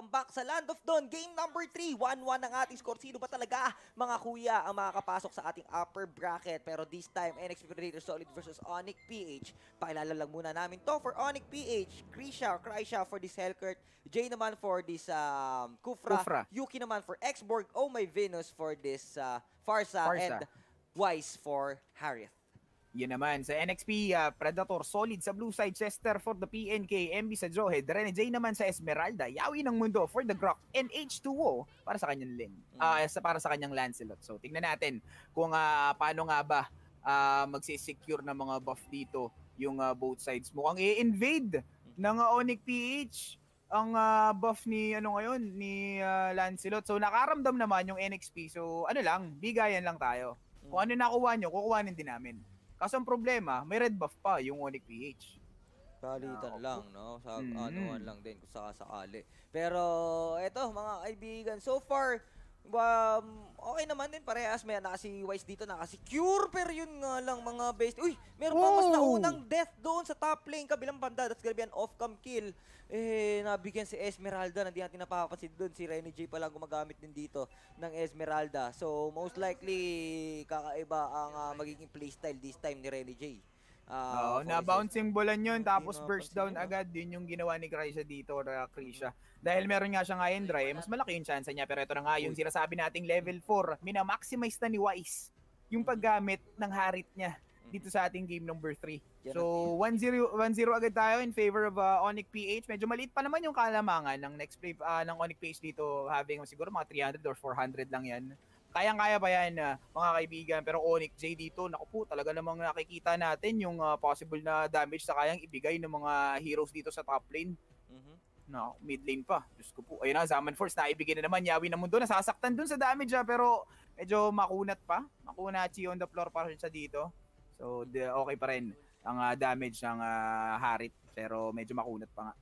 welcome back sa Land of Dawn. Game number 3, 1-1 ang ating score. Sino ba talaga mga kuya ang makakapasok sa ating upper bracket? Pero this time, NXP Predator Solid versus Onyx PH. Pakilala lang muna namin to for Onyx PH. Krisha, Krisha for this Hellcurt. Jay naman for this um, Kufra. Kufra. Yuki naman for Xborg. Oh My Venus for this uh, Farsa. Farsa. And Wise for Harriet. Yun naman, sa NXP, ah, Predator, solid sa blue side, Chester for the PNK, MB sa Johead, Rene J naman sa Esmeralda, Yawi ng Mundo for the Grok, and H2O para sa kanyang Lin, ah, sa, para sa kanyang Lancelot. So, tingnan natin kung ah, paano nga ba ah, magsisecure ng mga buff dito yung ah, both sides. Mukhang i-invade ng uh, Onyx PH ang ah, buff ni ano ngayon ni ah, Lancelot. So nakaramdam naman yung NXP. So ano lang, bigayan lang tayo. Kung ano nakuha nyo, kukuhanin din namin. Kaso ang problema, may red buff pa yung Onyx PH. Palitan Ah, lang, no? Sa Mm. anuhan lang din kung sakasakali. Pero eto mga kaibigan, so far um, okay naman din parehas. May naka si Wise dito, naka si Cure, pero yun nga lang mga best. Uy, meron pa mas naunang death doon sa top lane, kabilang banda. That's gonna be an off-cam kill. Eh, nabigyan si Esmeralda, na di natin napapansin doon. Si Renny J pa lang gumagamit din dito ng Esmeralda. So, most likely, kakaiba ang ah, magiging playstyle this time ni Renny J. Ah, Oo, for na bouncing ballan yun, tapos Hindi burst down yun, ah. agad. Din yung ginawa ni Krisha dito, or uh, Krisha. Dahil meron nga siyang iron dry, mas malaki yung chance niya. Pero ito na nga, yung sinasabi nating level 4, minamaximize na ni Wise yung paggamit ng harit niya dito sa ating game number 3. Yan So, 1-0 1-0 agad tayo in favor of uh, Onyx PH. Medyo maliit pa naman yung kalamangan ng next play uh, ng Onyx PH dito having siguro mga 300 or 400 lang yan. Kayang-kaya pa yan, uh, mga kaibigan. Pero Onyx J dito, naku po, talaga namang nakikita natin yung uh, possible na damage sa kayang ibigay ng mga heroes dito sa top lane. Mhm. No, mid lane pa. Diyos ko po. Ayun na, Zaman Force, naibigay na naman. Yawi ng mundo, nasasaktan dun sa damage ha, pero medyo makunat pa. Makunachi on the floor pa siya dito. So, the, okay pa rin ang ah, damage ng ah, Harit. Pero medyo makunat pa nga.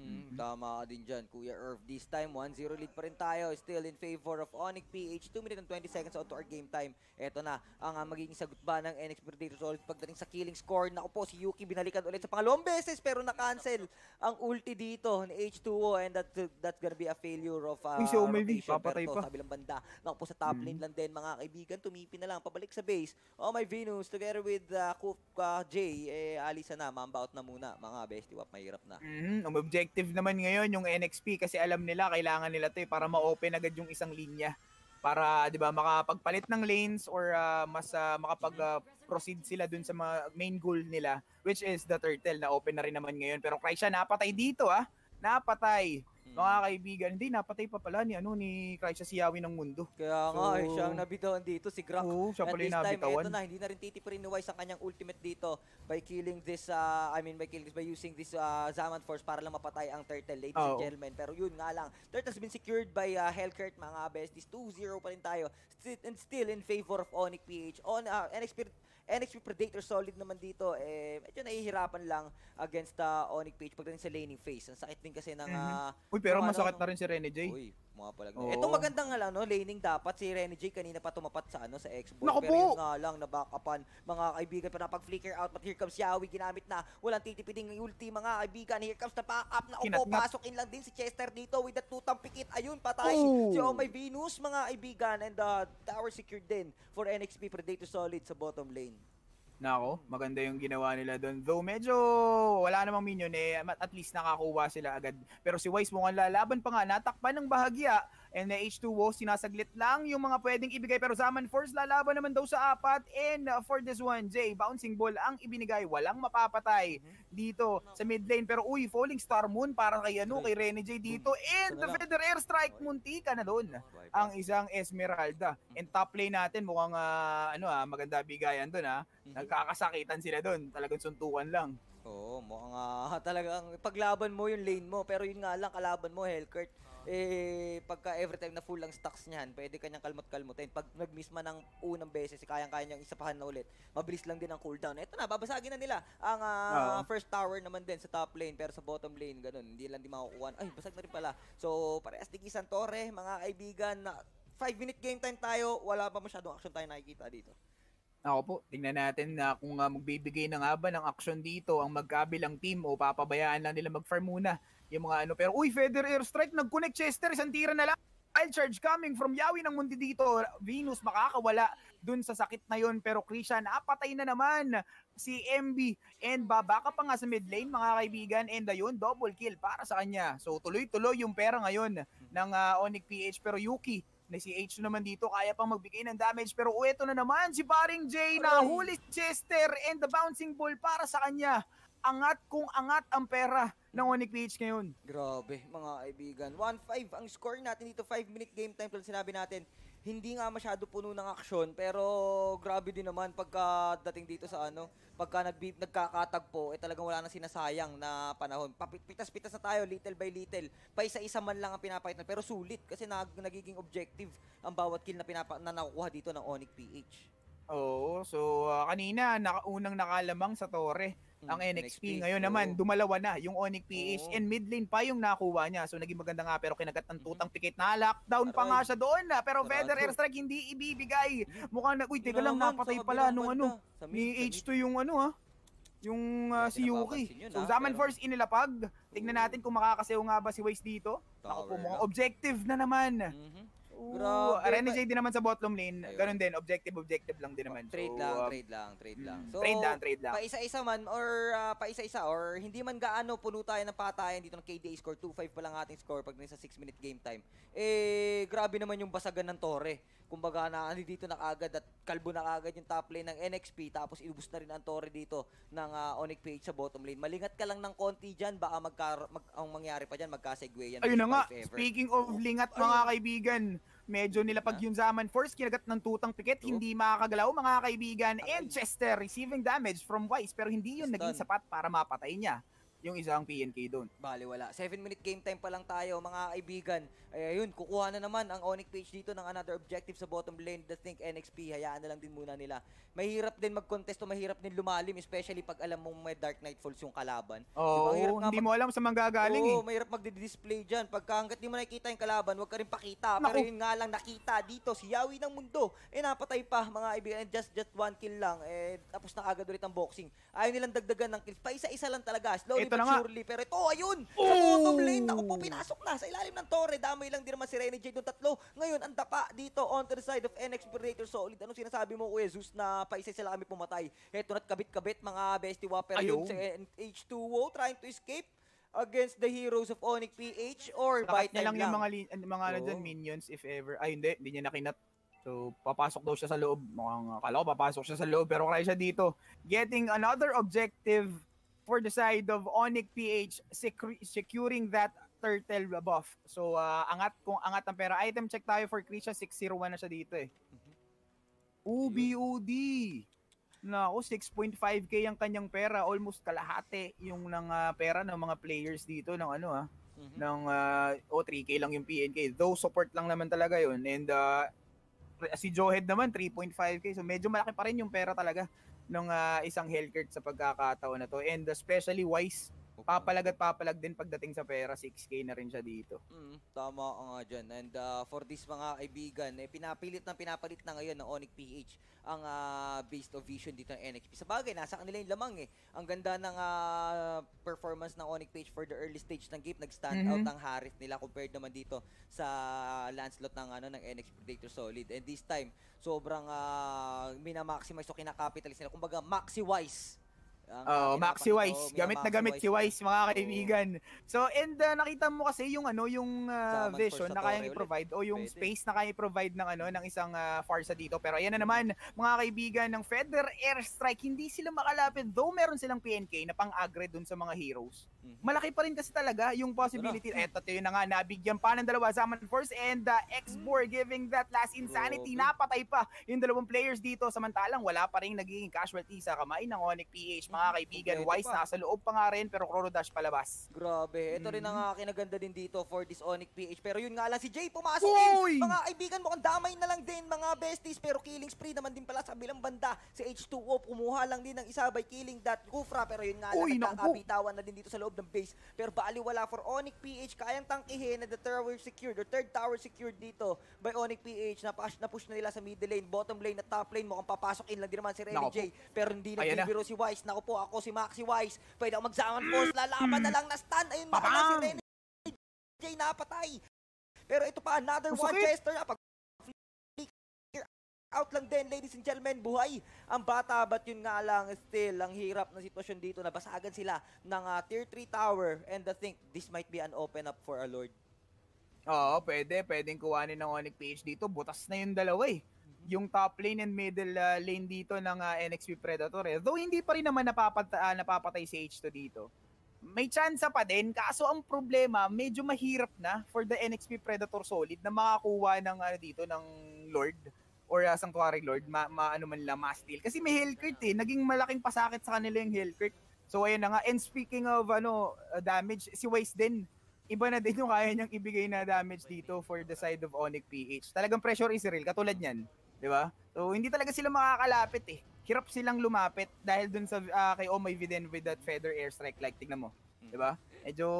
Mm, Tama ka din dyan, Kuya Irv. This time, 1-0 lead pa rin tayo. Still in favor of Onyx PH. 2 minutes and 20 seconds out to our game time. Eto na, ang uh, magiging sagot ba ng NX Predator Solid pagdating sa killing score. Naku po, si Yuki binalikan ulit sa pangalawang beses pero na-cancel ang ulti dito ni H2O and that, that's gonna be a failure of uh, Uy, si rotation. papatay to, pa. sa bilang banda. Naku po, sa top lane lang din, mga kaibigan. Tumipi na lang, pabalik sa base. Oh, my Venus, together with uh, Cook uh, J, eh, alisa na, mamba out na muna. Mga bestie, wap, mahirap na. Mhm, Ang objective naman ngayon yung NXP kasi alam nila kailangan nila 'to eh, para ma-open agad yung isang linya. Para 'di ba makapagpalit ng lanes or ah, mas ah, makapag-proceed sila dun sa mga main goal nila which is the turtle na open na rin naman ngayon. Pero Krisha napatay dito ah. Napatay. Mga kaibigan hindi napatay pa pala ni ano ni Krisha si Yawi ng mundo Kaya nga, So- eh, siya ang nabitawan dito, si Grak. Oo, siya And pala yung nabitawan. eto na, hindi na rin titipirin ni Wise ang kanyang ultimate dito by killing this, uh, I mean, by killing this, by using this uh, Zaman Force para lang mapatay ang Turtle, ladies and Oo. gentlemen. Pero yun nga lang, Turtle's been secured by uh, Hellcurt, mga besties. 2-0 pa rin tayo. Still, and still in favor of Onyx PH. On, uh, NXP, NXP Predator solid naman dito. Eh, medyo nahihirapan lang against uh, Onyx PH pagdating sa laning phase. Ang sakit din kasi ng... uh, Uy pero ng ano, masakit ng- na rin si Rene J Uy, mga palag. Oo. Ito magandang ano, laning dapat si Renny J kanina pa tumapat sa ano sa Xbox. Naku Pero po! yun nga lang na back upan mga kaibigan pa napag-flicker out but here comes Yawi ginamit na walang titipiding ulti mga kaibigan. Here comes the back up na upo pasok in lang din si Chester dito with the tutang pikit. Ayun patay Oh! si Oh My Venus mga kaibigan and the tower secured din for NXP Predator Solid sa bottom lane. Nako, maganda yung ginawa nila doon. Though medyo wala namang minion eh, at least nakakuha sila agad. Pero si Wise mukhang lalaban pa nga, natakpan ng bahagya. And the H2O, sinasaglit lang yung mga pwedeng ibigay. Pero Zaman Force, lalaban naman daw sa apat. And uh, for this one, Jay, bouncing ball ang ibinigay. Walang mapapatay dito sa mid lane. Pero uy, falling star moon para kay ano, kay Rene J dito. And the. Feather Air Strike, munti ka na doon ang isang Esmeralda. And top lane natin mukhang ah, ano ah, maganda bigayan doon ah. Nagkakasakitan sila doon. Talagang suntukan lang. Oo, mukhang ah, talagang paglaban mo yung lane mo. Pero yun nga lang, kalaban mo, Hellcurt. Eh, pagka every time na full ang stocks niyan, pwede kanyang kalmot-kalmutin. Pag nag-miss man ng unang beses, eh, kayang-kaya niyang isapahan na ulit. Mabilis lang din ang cooldown. Ito na, babasagin na nila ang ah, Oo. first tower naman din sa top lane. Pero sa bottom lane, ganun. Hindi lang di makukuha. Ay, basag na rin pala. So, parehas tigisan Torre, mga kaibigan. na 5 minute game time tayo. Wala pa masyadong action tayo nakikita dito. Ako po, tingnan natin na kung uh, magbibigay na nga ba ng aksyon dito ang magkabilang team o papabayaan lang nila mag-farm muna yung mga ano. Pero, uy, Feather Airstrike, nag-connect Chester, isang tira na lang. Wild charge coming from Yawi ng mundi dito. Venus makakawala dun sa sakit na yon pero Krisha napatay na naman si MB and babaka pa nga sa mid lane mga kaibigan and ayun double kill para sa kanya. So tuloy-tuloy yung pera ngayon ng uh, Onyx PH pero Yuki na si H naman dito kaya pang magbigay ng damage pero eto na naman si paring J na huli Chester and the bouncing ball para sa kanya. Angat kung angat ang pera ng Onyx PH ngayon. Grabe, mga kaibigan. 1-5 ang score natin dito. 5-minute game time. Tulad sinabi natin, hindi nga masyado puno ng aksyon, pero grabe din naman pagka dating dito sa ano, pagka nagbi- nagkakatagpo, eh talagang wala nang sinasayang na panahon. Pitas-pitas na tayo, little by little. Pa isa-isa man lang ang pinapakita, pero sulit kasi nag, nagiging objective ang bawat kill na, pinapa, na nakukuha dito ng Onyx PH. Oo, so uh, kanina naka, unang nakalamang sa Torre Mm, ang NXP. NXP, Ngayon oo. naman, dumalawa na yung Onyx PH Oo. and mid lane pa yung nakuha niya. So naging maganda nga pero kinagat ng Mhm. tutang pikit na lockdown pa Aray. nga siya doon na pero. Feather Airstrike hindi ibibigay. Mukhang na, uy, teka lang, napatay pala nung ano, ni sa mid. H2 yung ano ha. Yung uh, si Yuki. yun, So ah, Zaman pero- Force inilapag. Tingnan Oo. natin kung makakasayaw nga ba si Waze dito. Po, Tower mga lang. objective na naman. Mhm. Ooh, Grabe, Arena pa- J din naman sa bottom lane. Ayun. Ganun din, objective, objective lang din naman. Trade So, lang, uh, trade lang, trade lang. mm, So, trade lang, trade lang. pa isa-isa man or ah, pa isa-isa or hindi man gaano puno tayo ng patayan dito ng KDA score 2-5 pa lang ating score pag sa 6 minute game time. Eh grabe naman yung basagan ng Torre. Kumbaga na dito na kagad at kalbo na kagad yung top lane ng NXP tapos inubos na rin ang Torre dito ng ah, Onyx PH sa bottom lane. Malingat ka lang ng konti diyan baka magka, mag, ang mangyari pa diyan magka-segue yan. Ayun na nga, speaking of lingat mga kaibigan, medyo nila pag yung Zaman Force, kinagat ng tutang pikit, hindi makakagalaw mga kaibigan. And Chester receiving damage from Wise, pero hindi yun naging sapat para mapatay niya yung isang PNK doon. Bali wala. 7 minute game time pa lang tayo mga kaibigan. Ay ayun, kukuha na naman ang Onyx page dito ng another objective sa bottom lane. The think NXP, hayaan na lang din muna nila. Mahirap din mag-contest o mahirap din lumalim especially pag alam mong may Dark Knight Falls yung kalaban. Oo, ang hirap nga hindi mo alam sa manggagaling Oo, eh. mahirap magdi-display dyan. Pagka hanggat di mo nakikita yung kalaban, huwag ka rin pakita. Naku. Pero yun nga lang nakita dito, si Yawi ng mundo. Eh napatay pa mga kaibigan. Just just one kill lang. Eh tapos na agad ulit ang boxing. Ayaw nilang dagdagan ng kills. Pa isa-isa lang talaga. Slowly Ito na nga. surely. Pero ito, ayun! Sa bottom lane, ako po pinasok na sa ilalim ng torre. Damay lang din naman si Rene J doon tatlo. Ngayon, ang tapa dito on the side of NX Predator Solid. Anong sinasabi mo, Kuya Zeus, na pa isa sila kami pumatay? Eto na't kabit-kabit mga bestie wapper yun Ayun. sa H2O trying to escape against the heroes of Onyx PH or Nakat bite niya lang time yung lang. mga, mga Oo. dyan, minions if ever. Ay, hindi, hindi niya nakinat. So, papasok daw siya sa loob. Mukhang, akala ko papasok siya sa loob, pero kaya siya dito. Getting another objective for the side of Onyx PH, secu- securing that turtle buff. So, ah, angat kung angat ang pera. Item check tayo for Krisha, 601 na siya dito eh. UBOD! Nako, 6.5k ang kanyang pera. Almost kalahati yung ng ah, pera ng mga players dito ng ano ah Mhm. ng uh, o 3K lang yung PNK. Though support lang naman talaga yun. And uh, si Joehead naman 3.5K. So medyo malaki pa rin yung pera talaga ng uh, isang Hellcurt sa pagkakataon na to. And especially Wise, papalag at papalag din pagdating sa pera. 6K na rin siya dito. Mm, tama ka nga dyan. And uh, for this mga kaibigan, eh, pinapilit ng pinapalit na ngayon ng Onyx PH ang uh, based of vision dito ng NXP. Sa bagay, nasa kanila yung lamang eh. Ang ganda ng uh, performance ng Onyx PH for the early stage ng game. Nag-stand Mhm. out ang Harith nila compared naman dito sa Lancelot ng, ano, ng NX Predator Solid. And this time, sobrang uh, minamaximize o kinakapitalize nila. Kumbaga, maxi-wise. Oh, Maxi Wise. Gamit na gamit si. Wise, mga kaibigan. So, and uh, nakita mo kasi yung ano, yung uh, vision na kayang i-provide o yung space na kaya i-provide ng ano ng isang uh, Farsa dito. Pero ayan na naman, mga kaibigan ng Feather Airstrike, hindi sila makalapit though meron silang PNK na pang-agre dun sa mga heroes. Mhm. Malaki pa rin kasi talaga yung possibility. Eto, yun na nga, nabigyan pa ng dalawa Zaman Force and uh, X-Bor giving that last insanity. Napatay pa yung dalawang players dito. Samantalang wala pa rin nagiging casualty sa kamay ng Onyx PH. Mga Mhm. kaibigan, Kompleto Wise pa. nasa loob pa nga rin pero Chrono Dash palabas. Grabe. Ito rin ang uh, kinaganda din dito for this Onyx PH. Pero yun nga lang, si Jay pumasok Uy! din. Mga kaibigan, mukhang damay na lang din mga besties. Pero killing spree naman din pala sa bilang banda. Si H2O kumuha lang din ng isa by killing that Kufra. Pero yun nga lang, po. nagkakabitawan na din dito sa loob loob ng base. Pero baliwala for Onyx PH. Kayang tangkihin na the tower secured or third tower secured dito by Onyx PH. Napush, napush na nila sa middle lane, bottom lane at top lane. Mukhang papasok in lang din naman si po. J. Pero hindi na na. bibiro si Wise. Naku po, ako si Maxi Wise. Pwede ako magsaman force. Lalaban na lang na stun. Ayun, maka na si! Rene J. Napatay. Pero ito pa, another Ang one. Chester na. Out lang din, ladies and gentlemen, buhay ang bata. But yun nga lang, still, ang hirap na sitwasyon dito. Nabasagan sila ng ah, tier 3 tower. And I think this might be an open up for a Lord. Oo, pwede. Pwedeng kuhanin ng Onyx PH dito. Butas na yung dalawa eh. Yung top lane and middle uh, lane dito ng uh, NXP Predator eh. Though hindi pa rin naman napapata, ah, napapatay si H2 dito. May chance pa din. Kaso ang problema, medyo mahirap na for the NXP Predator Solid na makakuha ng ano dito, ng Lord or uh, Sanctuary Lord, ma, ma ano man lang, ma-steal. Kasi may Hellcurt eh. Naging malaking pasakit sa kanila yung Hellcurt. So ayun na nga. And speaking of ano uh, damage, si Wise din, iba na din yung kaya niyang ibigay na damage dito for the side of Onyx PH. Talagang pressure is real, katulad niyan. Di ba? So hindi talaga sila makakalapit eh. Hirap silang lumapit dahil dun sa ah, kay Oh My Viden with that feather airstrike like tignan mo. Di ba? Medyo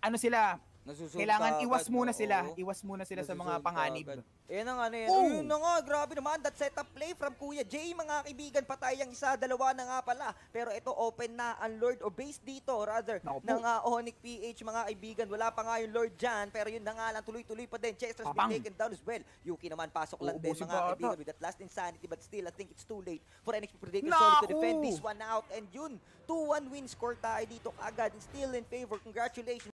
ano sila, Nasusunod kailangan ka iwas muna sila, iwas muna sila sa mga panganib. Ayan na nga, ano yan. Oh! Ayun na nga, grabe naman. That setup play from Kuya Jay, mga kaibigan. Patay ang isa, dalawa na nga pala. Pero ito, open na ang Lord o base dito, rather, Naku ng uh, Onyx PH, mga kaibigan. Wala pa nga yung Lord dyan, pero yun na nga lang, tuloy-tuloy pa din. Chester's been Papang. taken down as well. Yuki naman, pasok lang din, mga pa ata. kaibigan, with that last insanity. But still, I think it's too late for NXP Predator! Solid to defend this one out. And yun, 2-1 win score tayo dito agad. Still in favor. Congratulations.